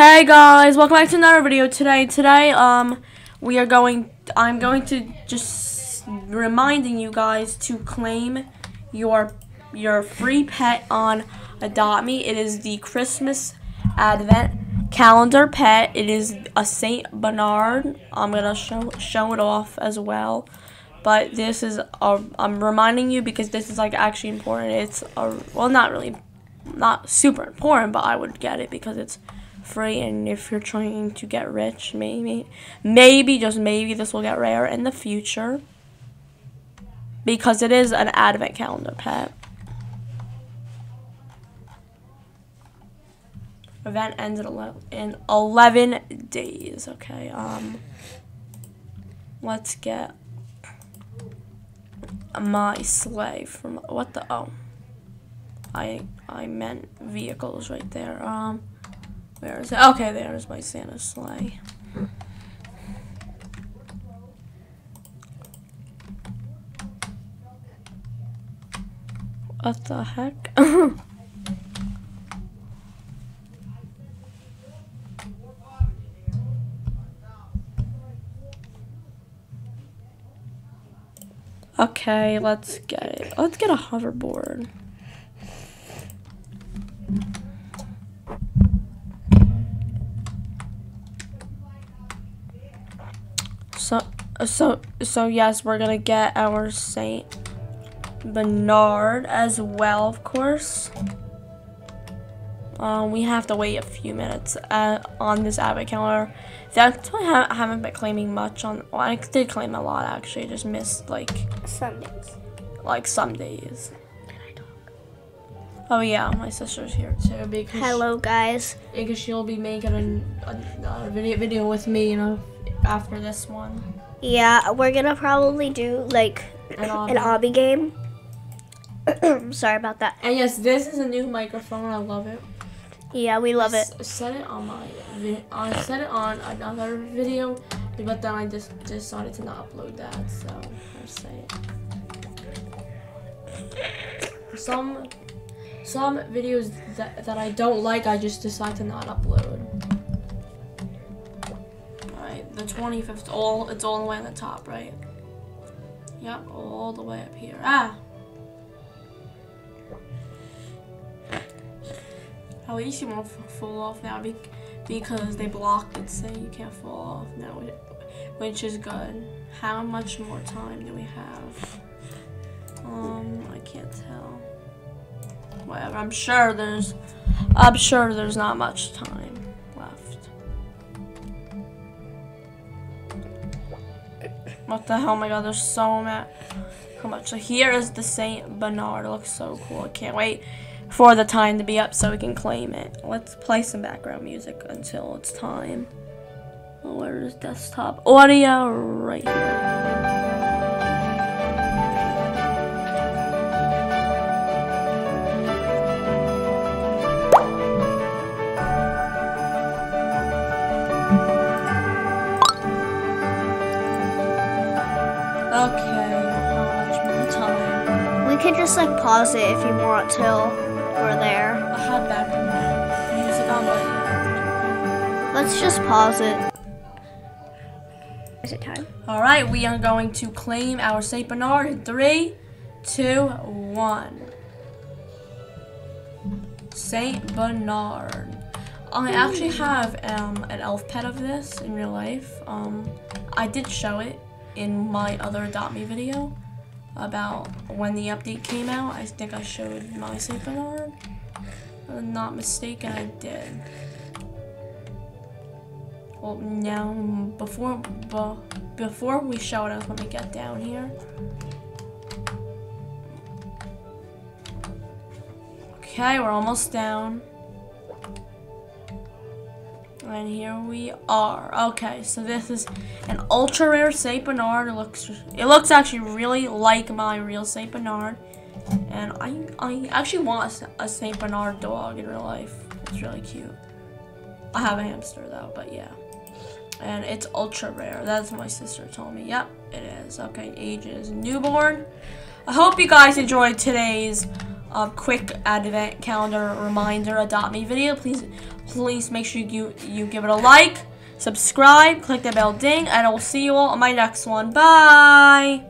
Hey guys, welcome back to another video today. Today, um, we are going, I'm going to just reminding you guys to claim your, your free pet on Adopt Me. It is the Christmas Advent Calendar pet. It is a Saint Bernard. I'm gonna show, show it off as well. But this is, a, I'm reminding you because this is like actually important. It's, a, well not really, not super important, but I would get it because it's free and if you're trying to get rich maybe maybe just maybe this will get rare in the future. Because it is an advent calendar pet event ends in 11, in 11 days okay um let's get my sleigh from what the oh I I meant vehicles right there um where is it? Okay, there's my Santa sleigh. What the heck? okay, let's get it. Let's get a hoverboard. So, so, so yes, we're gonna get our Saint Bernard as well, of course. Um, we have to wait a few minutes uh, on this Advent calendar. That's why I haven't been claiming much on. Well, I did claim a lot actually. Just missed like some days. Like some days. Oh yeah, my sister's here too. Because Hello guys. Because she'll be making a, a, a video video with me, you know after this one. Yeah, we're gonna probably do like an obby, an obby game. Sorry about that. And yes, this is a new microphone. I love it. Yeah, we love I it. Set it on my, I set it on another video, but then I just decided to not upload that. So I say it. Some, some videos that that I don't like, I just decide to not upload 25th, all, it's all the way on the top, right? Yep, all the way up here. Ah! At least you won't fall off now because they blocked it saying you can't fall off now, which is good. How much more time do we have? Um, I can't tell. Whatever, I'm sure there's, I'm sure there's not much time. What the hell, oh my god, there's so much. How much? So here is the St. Bernard. It looks so cool. I can't wait for the time to be up so we can claim it. Let's play some background music until it's time. Oh, Where's desktop audio? Right here. Can just like pause it if you want till we're there. I have background music on, but let's just pause it. Is it time? All right, we are going to claim our Saint Bernard in three, two, one. Saint Bernard. I actually have um, an elf pet of this in real life. Um, I did show it in my other Adopt Me video about when the update came out. I think I showed my St. Bernard. I'm not mistaken, I did. Well, now, before, before we shout out let me get down here. Okay, we're almost down. And here we are. Okay, so this is an ultra rare Saint Bernard. It looks it looks actually really like my real Saint Bernard. And I I actually want a Saint Bernard dog in real life. It's really cute. I have a hamster though, but yeah. And it's ultra rare. That's what my sister told me. Yep, it is. Okay, age is newborn. I hope you guys enjoyed today's a quick advent calendar reminder adopt me video. Please please make sure you you give it a like subscribe click the bell ding and i will see you all on my next one. Bye